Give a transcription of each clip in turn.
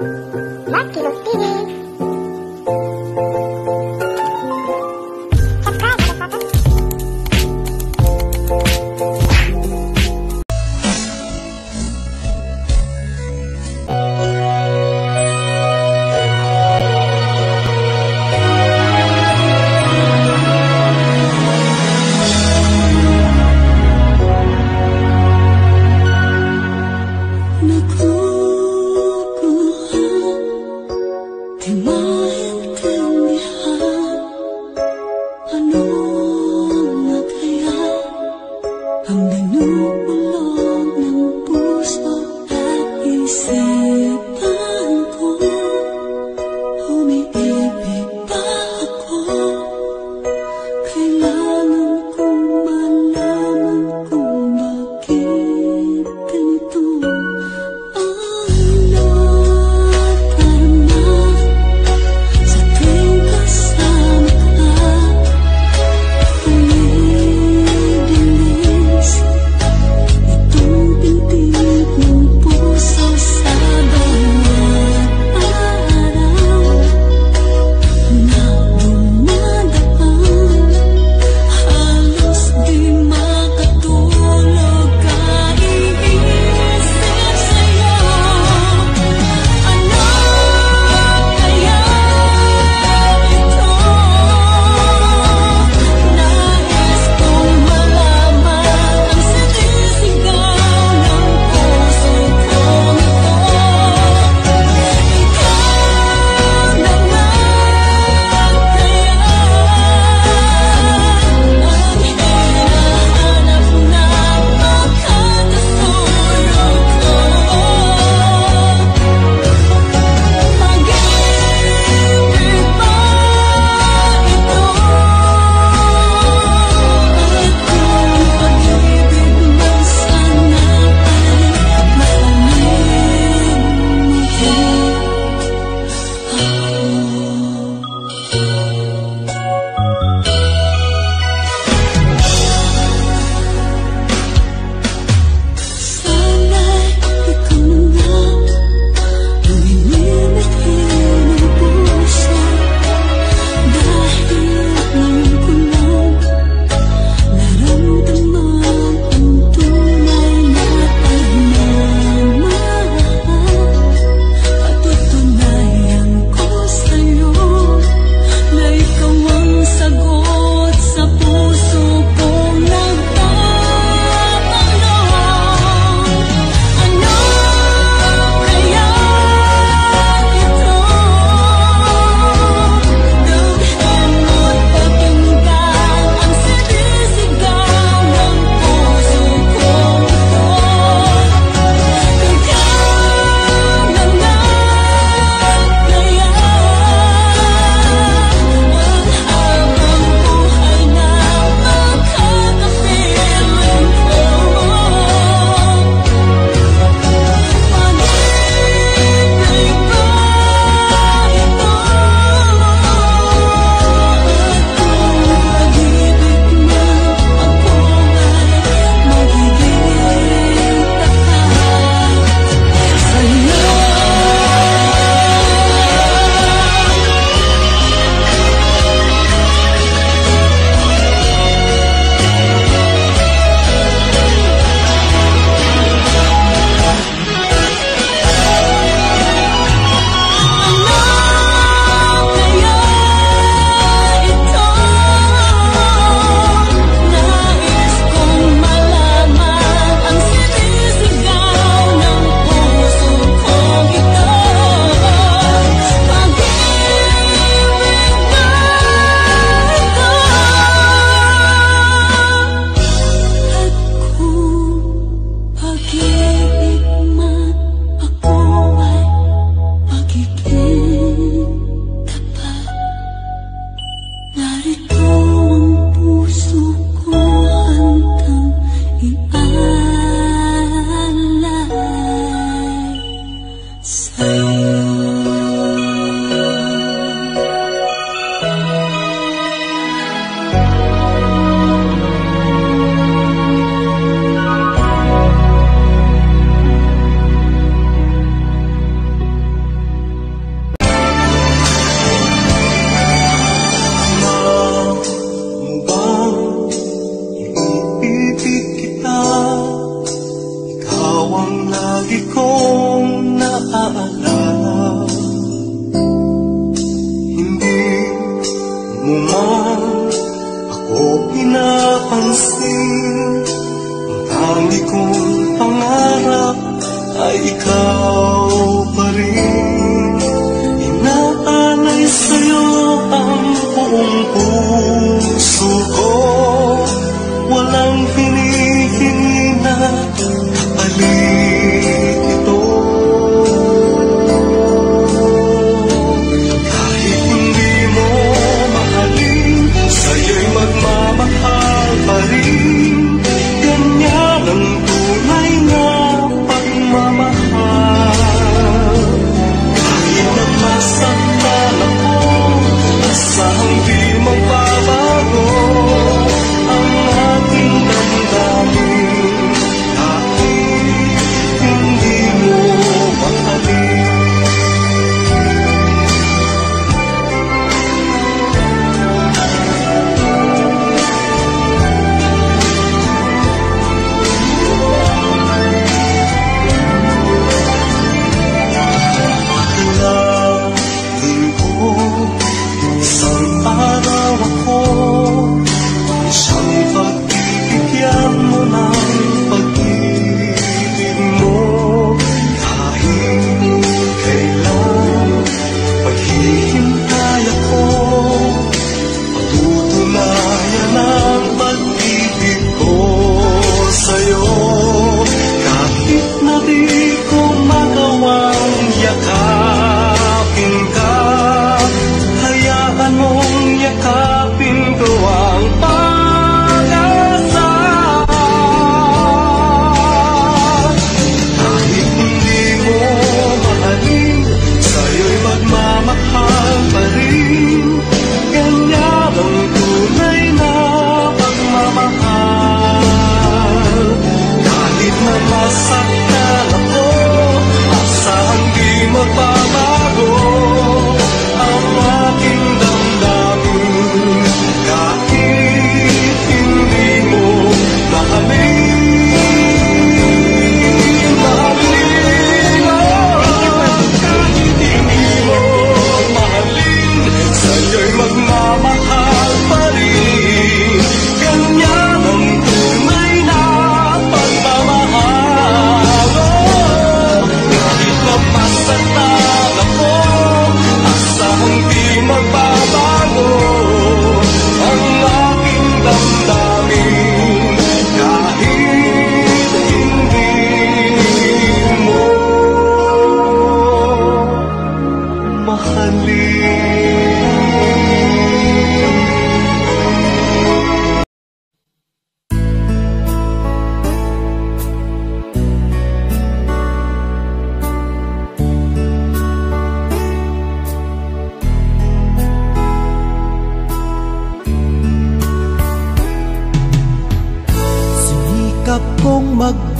ラッキーのスピーです。kong pangarap ay ikaw pa rin. Inaanay sa'yo ang buong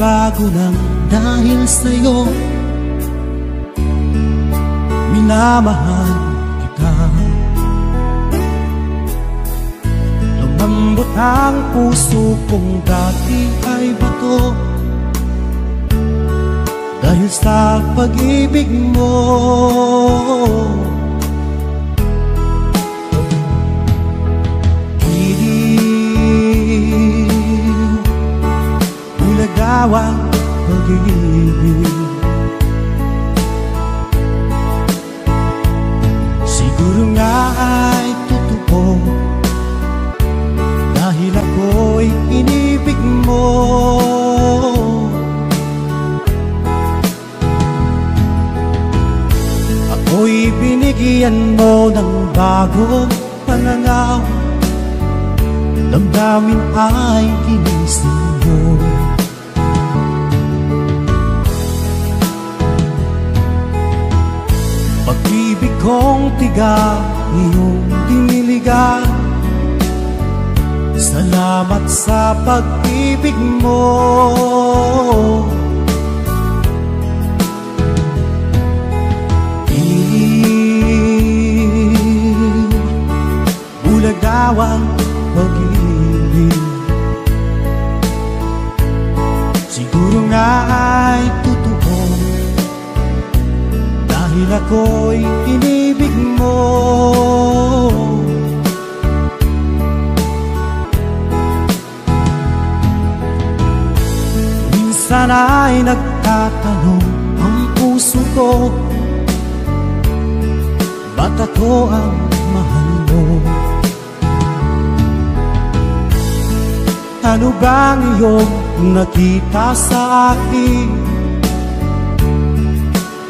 magbago ng dahil sa'yo. Minamahal kita. Lumambot ang puso kong dati ay bato. Dahil sa pag-ibig mo Ulagawang pag-ibig Siguro nga ay totoo. Dahil ako'y inibig mo. Ako'y binigyan mo ng bagong pananaw Damdamin ay ginising Pag-ibig kong tiga, iyong diniligan Salamat sa pag-ibig mo Bulagawang pag-ibig Siguro nga ay ako'y inibig mo Minsan ay nagtatanong ang puso ko Ba't ako ang mahal mo? Ano bang iyong nakita sa akin?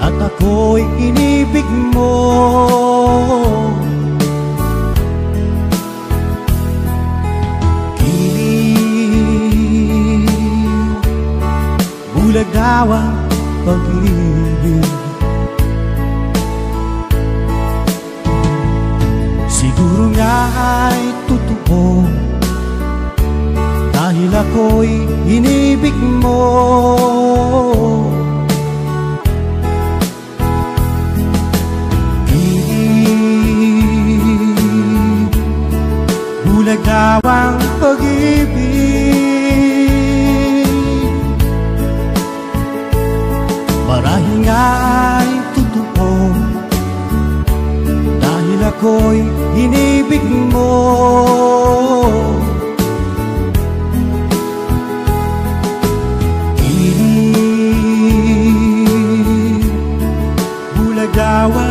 At ako'y inibig mo. Giliw Bulag daw ang pag-ibig Bulag daw ang pag-ibig. Marahil nga ay totoo. Dahil ako'y inibig mo. Giliw Bulag daw ang pag-ibig